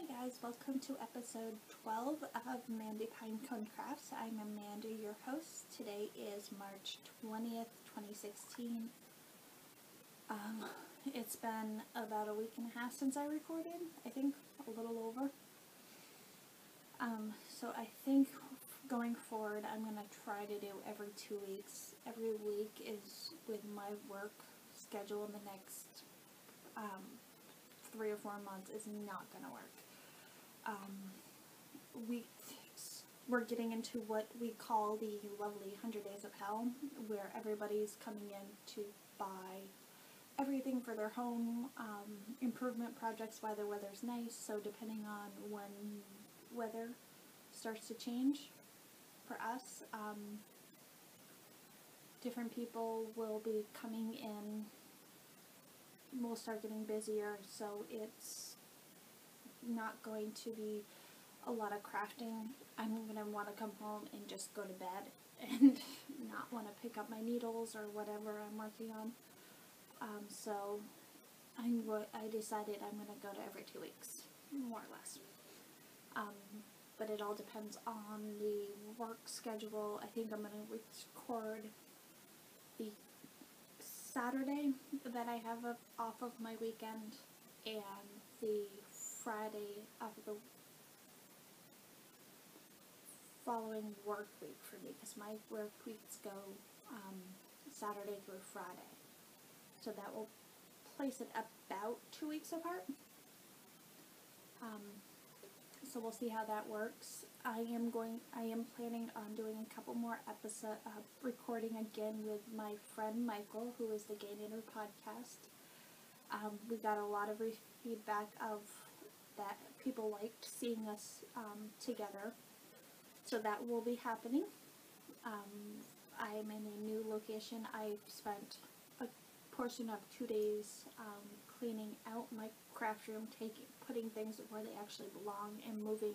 Hi guys, welcome to episode 12 of Mandy Pinecone Crafts. I'm Amanda, your host. Today is March 20th, 2016. Um, it's been about a week and a half since I recorded, I think a little over. Um, so I think going forward I'm going to try to do every two weeks. Every week is with my work schedule in the next um, three or four months is not going to work. Um, we, we're getting into what we call the lovely 100 Days of Hell, where everybody's coming in to buy everything for their home um, improvement projects while the weather's nice. So depending on when weather starts to change for us, um, different people will be coming in we'll start getting busier, so it's not going to be a lot of crafting. I'm going to want to come home and just go to bed and not want to pick up my needles or whatever I'm working on. Um, so I'm I decided I'm going to go to every two weeks, more or less. Um, but it all depends on the work schedule. I think I'm going to record the Saturday that I have off of my weekend and the Friday of the following work week for me because my work weeks go um, Saturday through Friday. So that will place it about two weeks apart. Um, so we'll see how that works. I am going, I am planning on doing a couple more episode, uh, recording again with my friend Michael, who is the Gay Knitter podcast. Um, we got a lot of feedback of that people liked seeing us um, together. So that will be happening. Um, I am in a new location. I've spent a portion of two days um, cleaning out my craft room, taking putting things where they actually belong and moving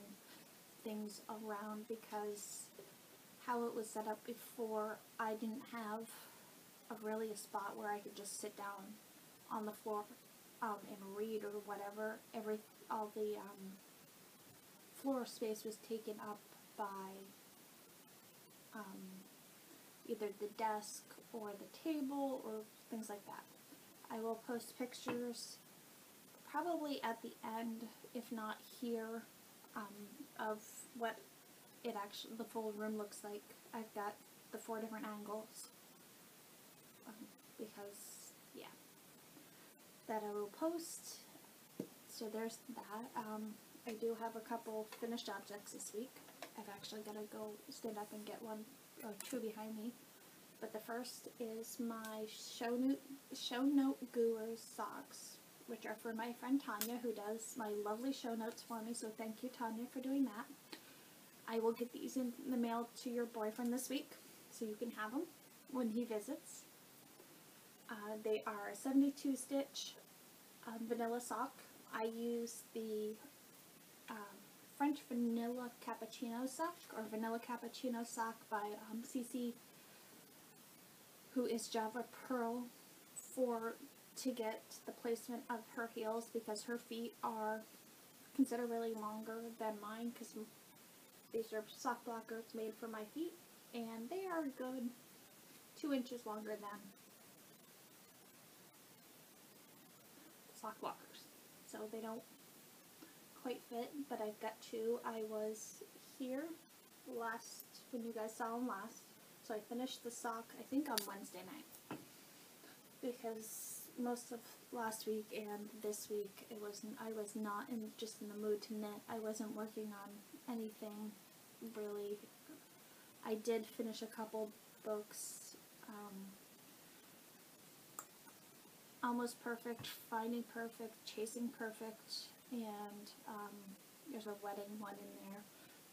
things around because how it was set up before I didn't have a really a spot where I could just sit down on the floor um, and read or whatever. Every all the um, floor space was taken up by um, either the desk or the table or things like that. I will post pictures probably at the end, if not here, um, of what it actually, the full room looks like. I've got the four different angles, um, because, yeah, that I will post. So there's that. Um, I do have a couple finished objects this week. I've actually got to go stand up and get one or two behind me. But the first is my show note, show note Gooers socks which are for my friend Tanya, who does my lovely show notes for me, so thank you, Tanya, for doing that. I will get these in the mail to your boyfriend this week, so you can have them when he visits. Uh, they are a 72 stitch um, vanilla sock. I use the um, French vanilla cappuccino sock, or vanilla cappuccino sock by um, Cece, who is Java Pearl for to get the placement of her heels because her feet are considerably longer than mine because these are sock blockers made for my feet and they are good two inches longer than sock blockers. So they don't quite fit, but I've got two. I was here last, when you guys saw them last, so I finished the sock, I think on Wednesday night because most of last week and this week it was I was not in just in the mood to knit. I wasn't working on anything really. I did finish a couple books. Um, Almost Perfect, Finding Perfect, Chasing Perfect, and um, there's a wedding one in there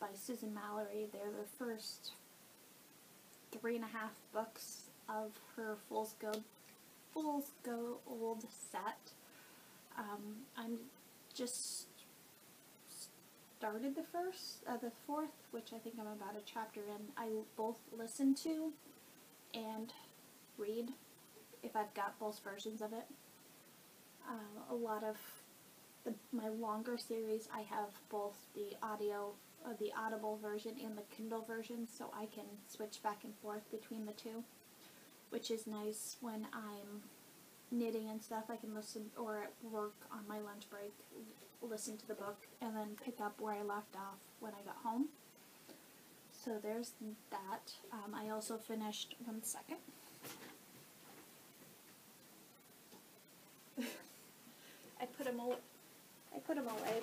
by Susan Mallery. They're the first three and a half books of her full scale Fool's Gold set. Um, I'm just started the first, uh, the fourth, which I think I'm about a chapter in. I both listen to and read if I've got both versions of it. Uh, a lot of the, my longer series, I have both the audio, uh, the Audible version and the Kindle version, so I can switch back and forth between the two, which is nice when I'm knitting and stuff. I can listen, or at work on my lunch break, listen to the book, and then pick up where I left off when I got home. So there's that. Um, I also finished, one second. I put them away. I put them away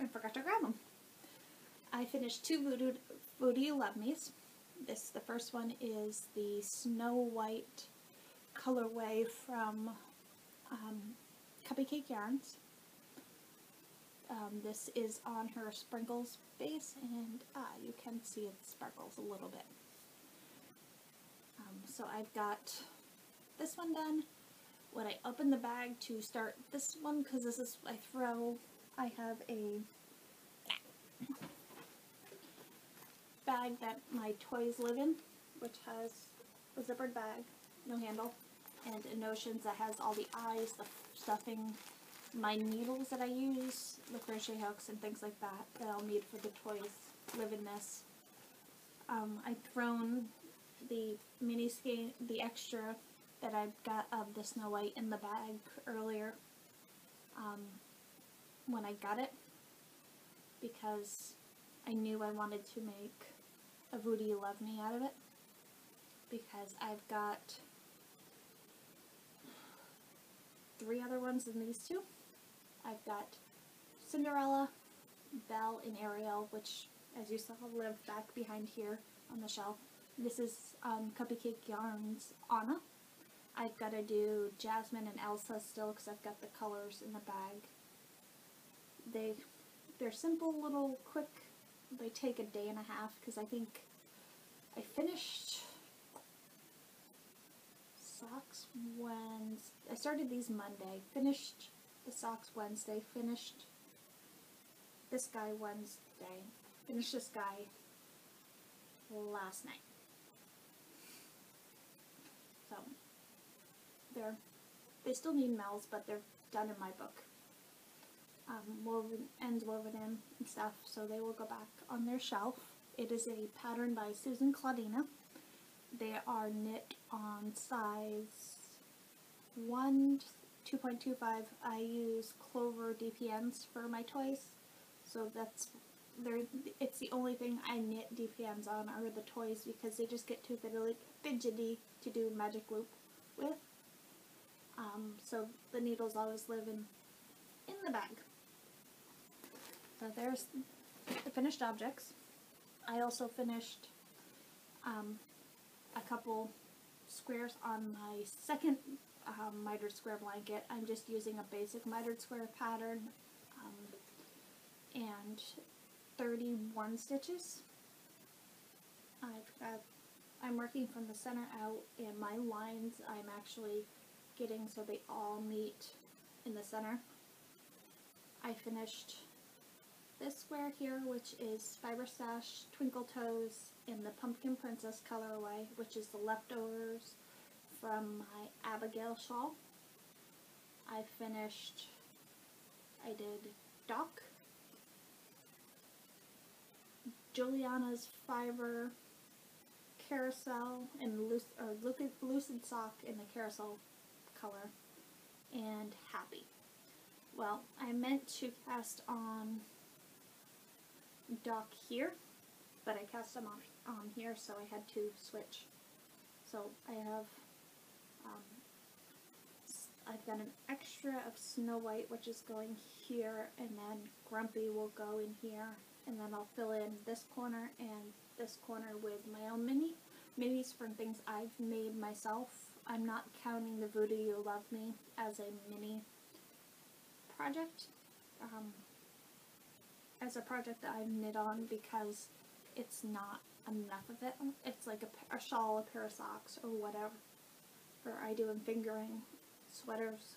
and forgot to grab them. I finished two Voodoo, Voodoo You Love Me's. This, the first one is the Snow White colorway from um, Cupcake Yarns. Um, this is on her sprinkles base and ah, you can see it sparkles a little bit. Um, so I've got this one done. When I open the bag to start this one, because this is, I throw, I have a bag that my toys live in, which has a zippered bag, no handle, and a Notions that has all the eyes, the stuffing, my needles that I use, the crochet hooks and things like that that I'll need for the toys live in this. Um, I've thrown the mini skein, the extra that I got of the Snow White in the bag earlier um, when I got it because I knew I wanted to make a Voodoo Love Me out of it because I've got three other ones than these two. I've got Cinderella, Belle, and Ariel, which, as you saw, live back behind here on the shelf. This is um, Cupcake Yarns Anna. I've got to do Jasmine and Elsa still because I've got the colors in the bag. They, they're simple little quick, they take a day and a half because I think I finished socks Wednesday. I started these Monday, finished the socks Wednesday, finished this guy Wednesday, finished this guy last night. So, they're, they still need mells, but they're done in my book. Um, woven, ends woven in and stuff, so they will go back on their shelf. It is a pattern by Susan Claudino. They are knit on size 1, 2.25. I use Clover DPNs for my toys, so that's they're, it's the only thing I knit DPNs on are the toys because they just get too fiddly, fidgety to do magic loop with. Um, so the needles always live in, in the bag. So there's the finished objects. I also finished um, a couple squares on my second um, mitered square blanket. I'm just using a basic mitered square pattern um, and 31 stitches. I've got, I'm working from the center out and my lines I'm actually getting so they all meet in the center. I finished this square here, which is Fiber Stash, Twinkle Toes in the Pumpkin Princess colorway, which is the leftovers from my Abigail shawl. I finished, I did Doc, Juliana's Fiber Carousel, and Luc Lucid Sock in the Carousel color, and Happy. Well, I meant to cast on Doc here, but I cast them on, here, so I had to switch. So I have, um, I've got an extra of Snow White, which is going here, and then Grumpy will go in here, and then I'll fill in this corner and this corner with my own mini, minis from things I've made myself. I'm not counting the Voodoo You Love Me as a mini project. Um, as a project that I've knit on because it's not enough of it. It's like a, a shawl, a pair of socks, or whatever. Or I do in fingering sweaters.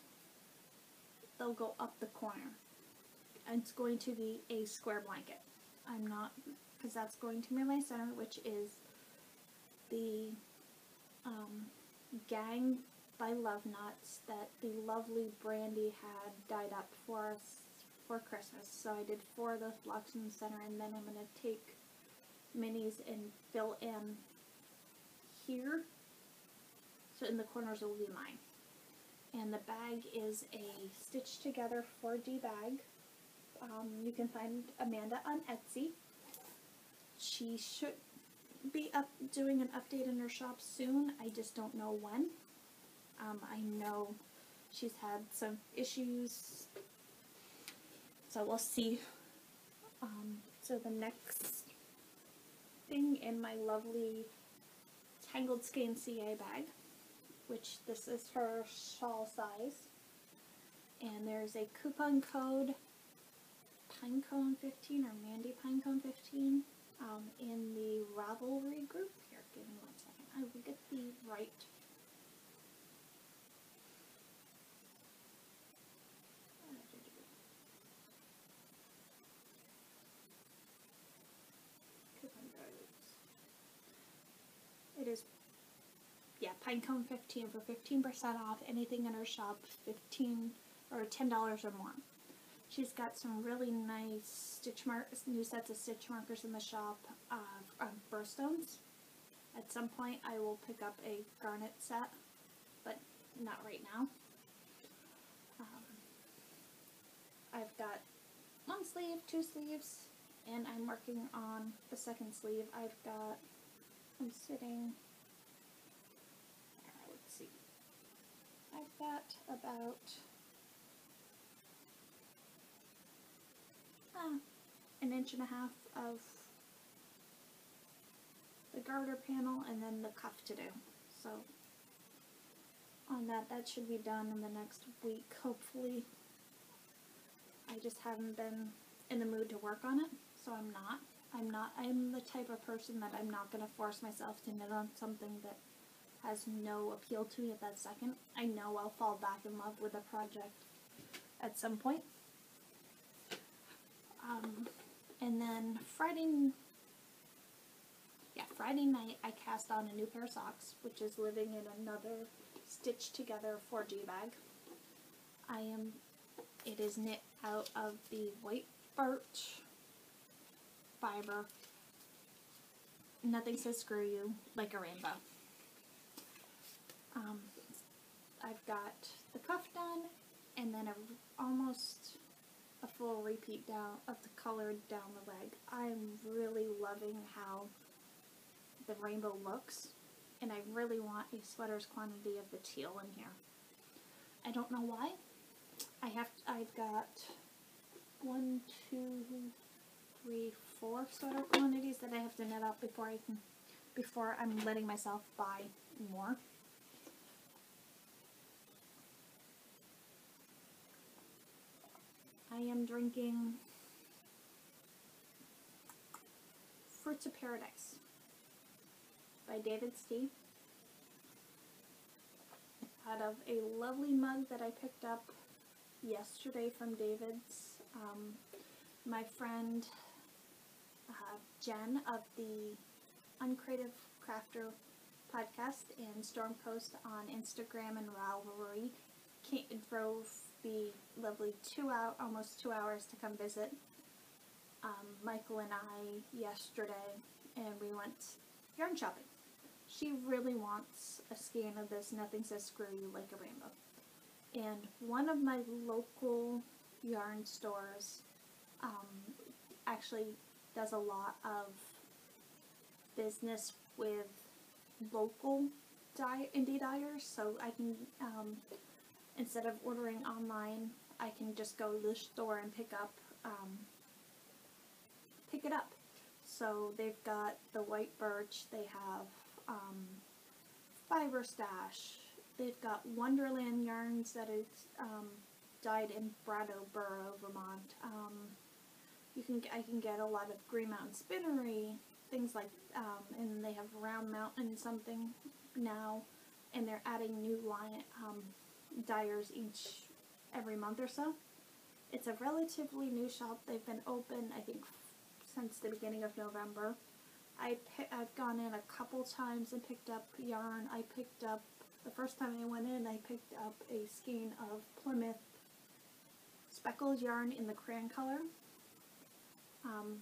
They'll go up the corner. And it's going to be a square blanket. I'm not, because that's going to be my center, which is the um, Gang by Love Nuts that the lovely Brandy had dyed up for us for Christmas. So I did four of those blocks in the center, and then I'm gonna take minis and fill in here. So in the corners will be mine. And the bag is a stitched together 4D bag. Um, you can find Amanda on Etsy. She should be up doing an update in her shop soon. I just don't know when. Um, I know she's had some issues, so we'll see. Um, so the next thing in my lovely Tangled Skein CA bag, which this is her shawl size, and there's a coupon code Pinecone 15 or Mandy Pinecone 15 um, in the Ravelry group. Here, give me one second. I will get the right. It is, yeah, Pinecone 15 for 15% off anything in her shop, 15 or $10 or more. She's got some really nice stitch marks, new sets of stitch markers in the shop uh, on birthstones. At some point I will pick up a garnet set, but not right now. Um, I've got one sleeve, two sleeves, and I'm working on the second sleeve. I've got, I'm sitting, let's see, I've got about uh, an inch and a half of the garter panel and then the cuff to do. So on that, that should be done in the next week, hopefully. I just haven't been in the mood to work on it, so I'm not. I'm not, I'm the type of person that I'm not going to force myself to knit on something that has no appeal to me at that second. I know I'll fall back in love with a project at some point. Um, and then Friday, yeah, Friday night I cast on a new pair of socks, which is living in another stitched together 4G bag. I am, it is knit out of the white birch fiber. Nothing says screw you, like a rainbow. Um, I've got the cuff done, and then a, almost a full repeat down of the color down the leg. I'm really loving how the rainbow looks, and I really want a sweater's quantity of the teal in here. I don't know why. I have I've got one, two, three, four sweater quantities that I have to knit up before I can before I'm letting myself buy more. I am drinking Fruits of Paradise by DavidsTea out of a lovely mug that I picked up yesterday from David's. Um, my friend uh, Jen of the Uncreative Crafter podcast and Storm Coast on Instagram and Ravelry came, drove the lovely two hour, almost two hours to come visit um, Michael and I yesterday, and we went yarn shopping. She really wants a skein of this Nothing Says Screw You Like a Rainbow. And one of my local yarn stores um, actually does a lot of business with local dye, indie dyers, so I can, um, instead of ordering online, I can just go to the store and pick up, um, pick it up. So they've got the white birch, they have um, Fiber Stash, they've got Wonderland yarns that is um, dyed in Brattleboro, Vermont. Um, you can I can get a lot of Green Mountain Spinnery, things like, um, and they have Round Mountain something now, and they're adding new line um, dyers each every month or so. It's a relatively new shop. They've been open, I think, since the beginning of November. I I've gone in a couple times and picked up yarn. I picked up, the first time I went in, I picked up a skein of Plymouth speckles yarn in the crayon color, um,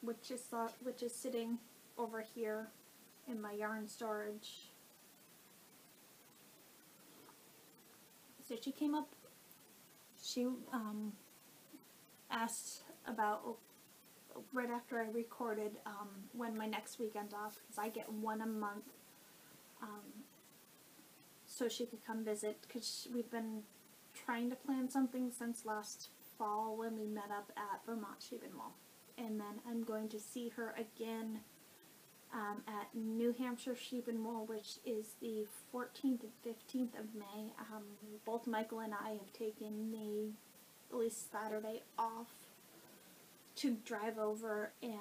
which is uh, which is sitting over here in my yarn storage. She came up. She um, asked about right after I recorded um, when my next weekend off because I get one a month. Um, so she could come visit because we've been trying to plan something since last fall when we met up at Vermont and Wool. And then I'm going to see her again um, at New Hampshire Sheep and Wool, which is the 14th and 15th of May. Um, both Michael and I have taken the at least Saturday off to drive over and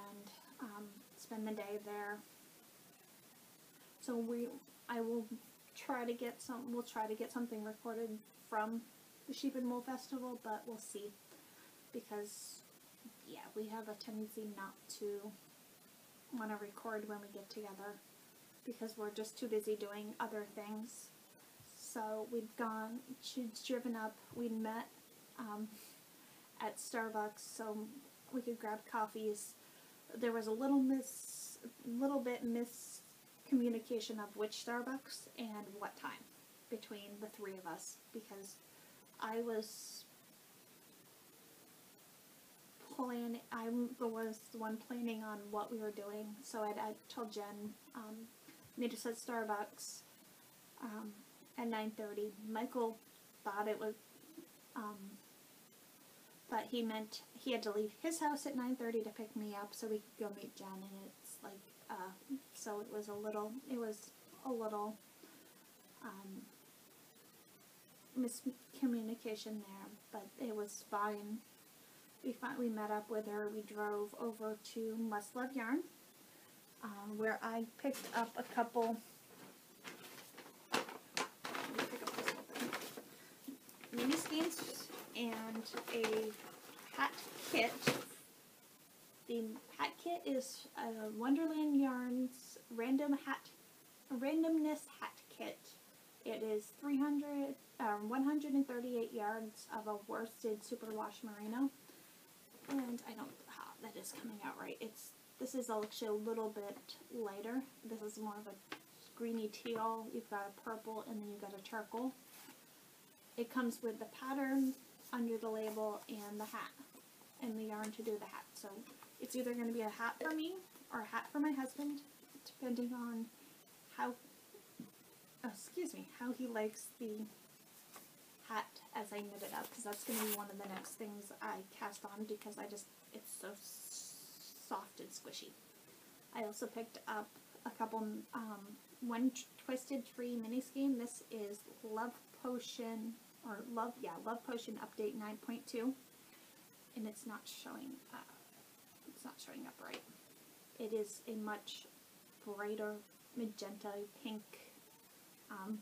um, spend the day there. So we, I will try to get some. We'll try to get something recorded from the Sheep and Wool Festival, but we'll see because yeah, we have a tendency not to want to record when we get together because we're just too busy doing other things. So we'd gone, she'd driven up, we'd met um, at Starbucks so we could grab coffees. There was a little miss, little bit miscommunication of which Starbucks and what time between the three of us because I was plan. I was the one planning on what we were doing, so I'd, I told Jen, um, to set Starbucks um, at nine thirty. Michael thought it was, um, but he meant he had to leave his house at nine thirty to pick me up so we could go meet Jen, and it's like, uh, so it was a little, it was a little um, miscommunication there, but it was fine we we met up with her. We drove over to Must Love Yarn, um, where I picked up a couple. Up mini skeins and a hat kit. The hat kit is uh, Wonderland Yarns Random Hat Randomness Hat Kit. It is 300, uh, 138 yards of a worsted superwash merino and I don't, that is coming out right. It's This is actually a little bit lighter. This is more of a greeny teal. You've got a purple and then you've got a charcoal. It comes with the pattern under the label and the hat and the yarn to do the hat. So it's either going to be a hat for me or a hat for my husband, depending on how, oh, excuse me, how he likes the hat as I knit it up because that's going to be one of the next things I cast on because I just, it's so soft and squishy. I also picked up a couple, um, one Twisted Tree mini skein. This is Love Potion, or Love, yeah, Love Potion Update 9.2. And it's not showing, uh, it's not showing up right. It is a much brighter magenta pink um,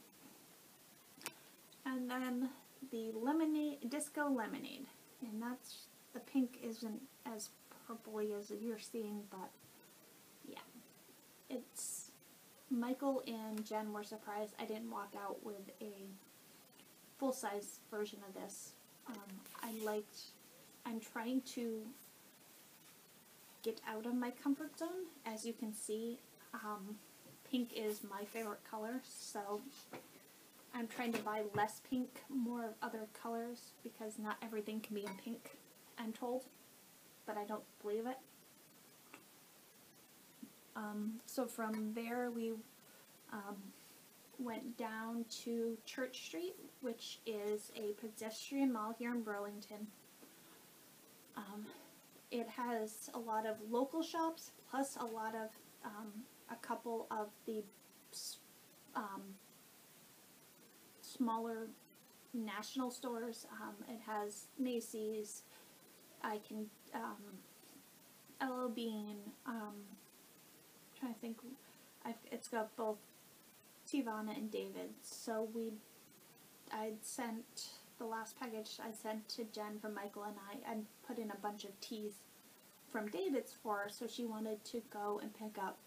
and then the lemonade, disco lemonade. And that's, the pink isn't as purpley as you're seeing, but yeah. It's, Michael and Jen were surprised I didn't walk out with a full-size version of this. Um, I liked, I'm trying to get out of my comfort zone. As you can see, um, pink is my favorite color, so I'm trying to buy less pink, more of other colors, because not everything can be in pink, I'm told, but I don't believe it. Um, so from there we um, went down to Church Street, which is a pedestrian mall here in Burlington. Um, it has a lot of local shops, plus a lot of, um, a couple of the um, smaller national stores. Um, it has Macy's. I can um, Bean. Um, trying to think. I've, it's got both Teavana and David. So we, I'd sent the last package I sent to Jen from Michael and I. and put in a bunch of teas from David's for her, so she wanted to go and pick up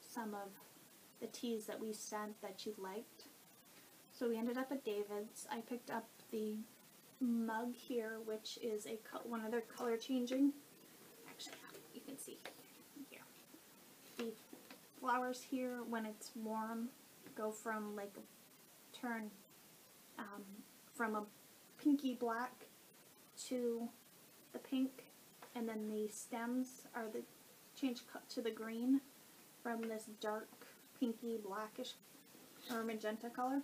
some of the teas that we sent that she liked. So we ended up at David's. I picked up the mug here, which is a one of their color changing. Actually, you can see here. The flowers here, when it's warm, go from like turn um, from a pinky black to the pink, and then the stems are the change to the green from this dark pinky blackish or magenta color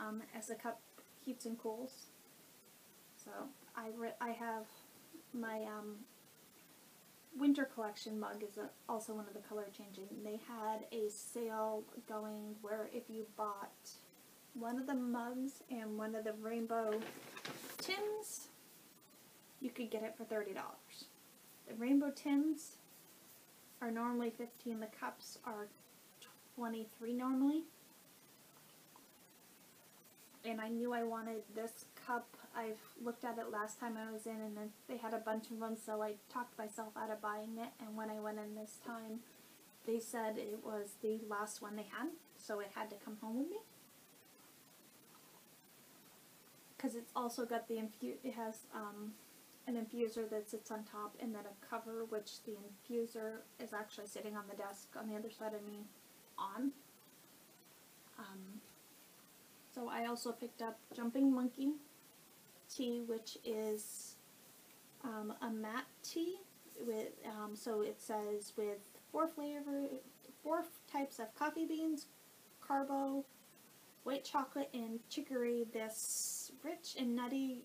um, as the cup heats and cools. So I I have my um, winter collection mug is a, also one of the color changing. They had a sale going where if you bought one of the mugs and one of the rainbow tins, you could get it for thirty dollars. The rainbow tins are normally fifteen. The cups are twenty three normally and I knew I wanted this cup. I've looked at it last time I was in, and then they had a bunch of them, so I talked myself out of buying it. And when I went in this time, they said it was the last one they had, so it had to come home with me. Because it's also got the infu- it has um, an infuser that sits on top, and then a cover, which the infuser is actually sitting on the desk on the other side of me, on. Um, so I also picked up Jumping Monkey tea, which is um, a mate tea with um, so it says with four flavor, four types of coffee beans, carob, white chocolate, and chicory. This rich and nutty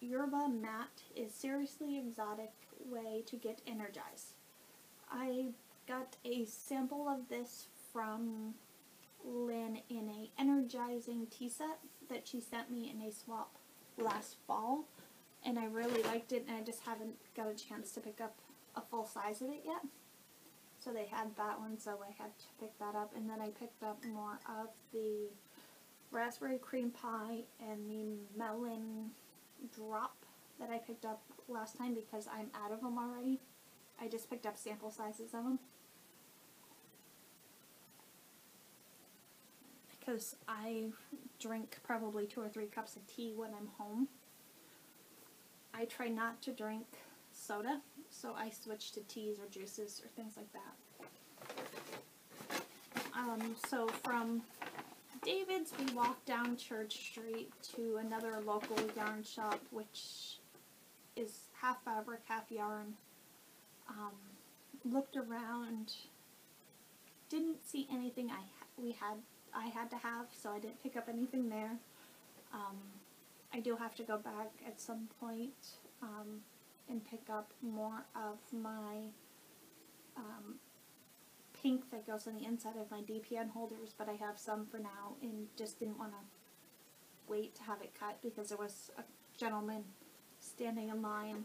yerba mate is seriously exotic way to get energized. I got a sample of this from Lynn in a energizing tea set that she sent me in a swap last fall and I really liked it and I just haven't got a chance to pick up a full size of it yet. So they had that one so I had to pick that up and then I picked up more of the raspberry cream pie and the melon drop that I picked up last time because I'm out of them already. I just picked up sample sizes of them. Because I drink probably two or three cups of tea when I'm home. I try not to drink soda, so I switch to teas or juices or things like that. Um, so from David's, we walked down Church Street to another local yarn shop, which is half fabric, half yarn. Um, looked around, didn't see anything I ha- we had I had to have, so I didn't pick up anything there. Um, I do have to go back at some point um, and pick up more of my um, pink that goes on the inside of my DPN holders, but I have some for now and just didn't want to wait to have it cut because there was a gentleman standing in line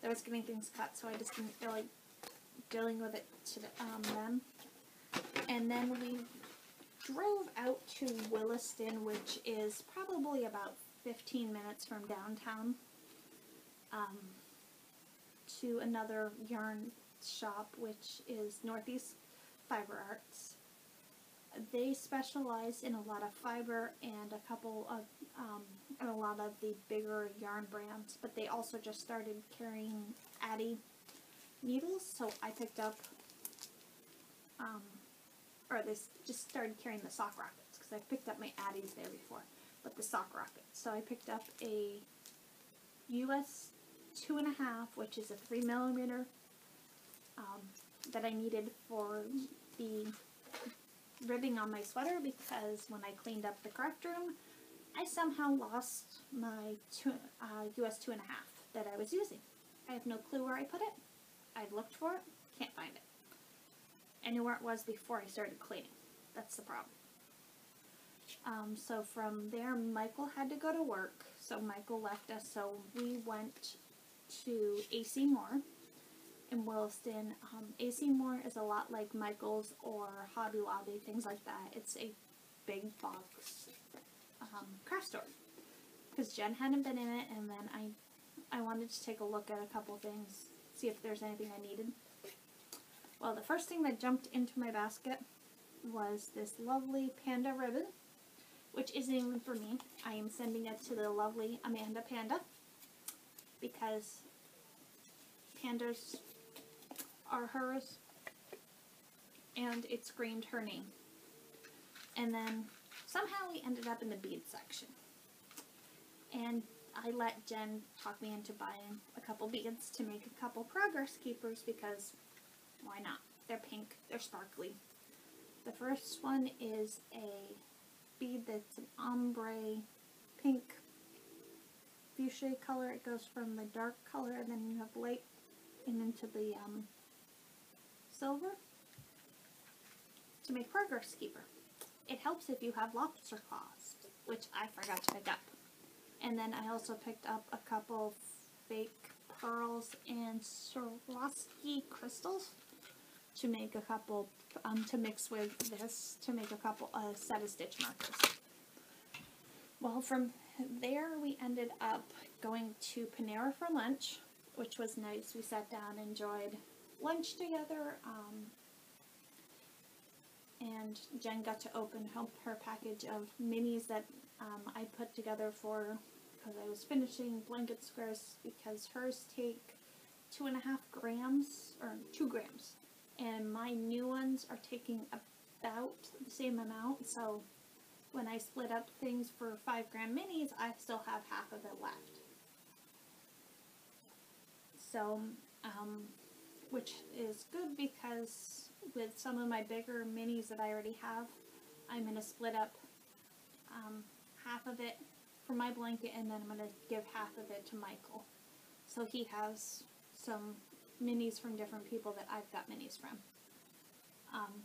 that was getting things cut, so I just didn't feel like dealing with it to um, then. And then we drove out to Williston, which is probably about 15 minutes from downtown, um, to another yarn shop, which is Northeast Fiber Arts. They specialize in a lot of fiber and a couple of, um, and a lot of the bigger yarn brands, but they also just started carrying Addi needles, so I picked up um, or they just started carrying the sock rockets because I picked up my Addies there before, but the sock rockets. So I picked up a US two and a half, which is a three millimeter um, that I needed for the ribbing on my sweater because when I cleaned up the craft room, I somehow lost my two, uh, US two and a half that I was using. I have no clue where I put it. I've looked for it, can't find it. I knew where it was before I started cleaning. That's the problem. Um, so from there, Michael had to go to work, so Michael left us. So we went to AC Moore in Williston. Um, AC Moore is a lot like Michael's or Hobby Lobby, things like that. It's a big box um, craft store. Because Jen hadn't been in it, and then I, I wanted to take a look at a couple things, see if there's anything I needed. Well, the first thing that jumped into my basket was this lovely panda ribbon. which isn't even for me. I am sending it to the lovely Amanda Panda because pandas are hers and it screamed her name. And then somehow we ended up in the bead section. And I let Jen talk me into buying a couple beads to make a couple progress keepers because why not? They're pink, they're sparkly. The first one is a bead that's an ombre pink fuchsia color. It goes from the dark color and then you have light and into the um, silver to make progress keeper. It helps if you have lobster claws, which I forgot to pick up. And then I also picked up a couple fake pearls and Swarovski crystals to make a couple, um, to mix with this, to make a couple, a set of stitch markers. Well, from there we ended up going to Panera for lunch, which was nice. We sat down, enjoyed lunch together, um, and Jen got to open her package of minis that um, I put together for because I was finishing blanket squares because hers take two and a half grams or two grams and my new ones are taking about the same amount so when I split up things for five gram minis I still have half of it left so um, which is good because with some of my bigger minis that I already have I'm going to split up um, half of it for my blanket and then I'm going to give half of it to Michael. So he has some minis from different people that I've got minis from. Um,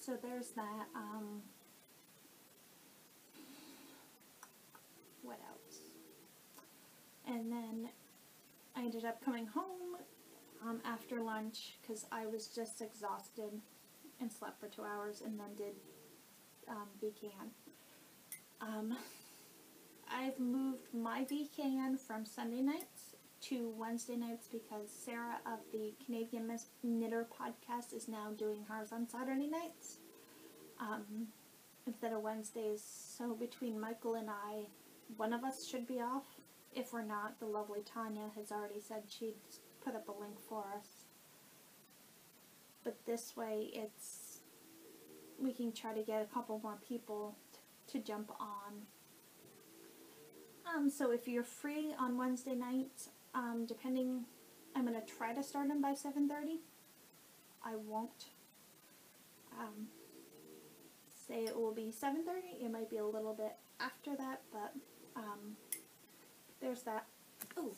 so there's that. Um, what else? And then I ended up coming home um, after lunch because I was just exhausted and slept for two hours and then did um, VCAN. Um, I've moved my VCAN from Sunday nights to Wednesday nights because Sarah of the Canadian Knitter podcast is now doing hers on Saturday nights um, instead of Wednesdays. So between Michael and I, one of us should be off. If we're not, the lovely Tanya has already said she'd put up a link for us. But this way, it's we can try to get a couple more people to jump on um, so if you're free on Wednesday nights, um, depending, I'm going to try to start them by 7.30. I won't um, say it will be 7.30. It might be a little bit after that, but um, there's that. Oh,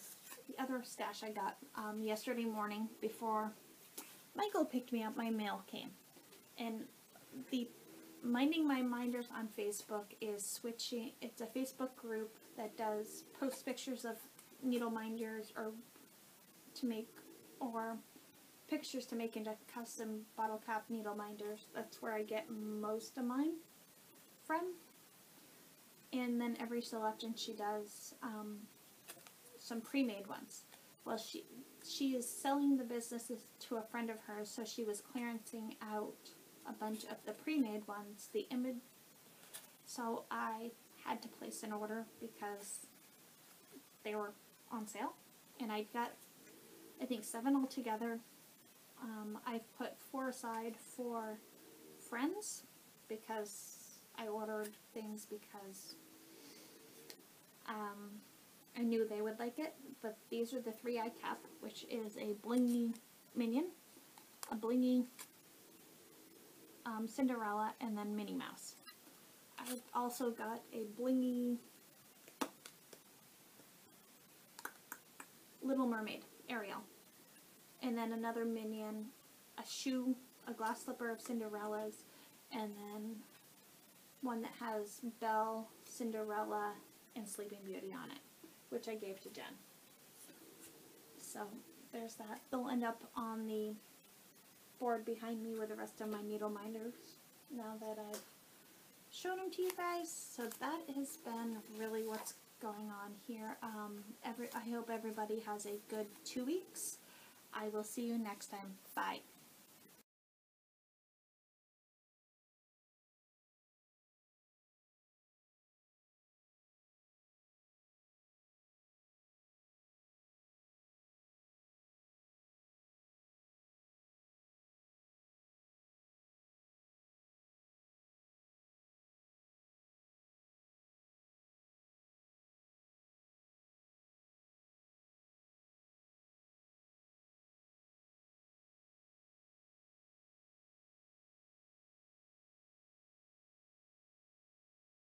the other stash I got um, yesterday morning before Michael picked me up, my mail came. And the Minding My Minders on Facebook is switching, it's a Facebook group that does post pictures of needle minders or to make, or pictures to make into custom bottle cap needle minders. That's where I get most of mine from. And then every so often she does um, some pre-made ones. Well, she she is selling the businesses to a friend of hers, so she was clearancing out a bunch of the pre-made ones, the image. So I had to place an order because they were on sale, and I got I think seven altogether. Um, I've put four aside for friends because I ordered things because um, I knew they would like it. But these are the three I kept, which is a blingy minion, a blingy um, Cinderella, and then Minnie Mouse. I've also got a blingy Little Mermaid, Ariel. And then another minion, a shoe, a glass slipper of Cinderella's, and then one that has Belle, Cinderella, and Sleeping Beauty on it, which I gave to Jen. So there's that. They'll end up on the board behind me with the rest of my needle minders now that I've shown them to you guys. So that has been really what's going on here. Um, every I hope everybody has a good two weeks. I will see you next time. Bye.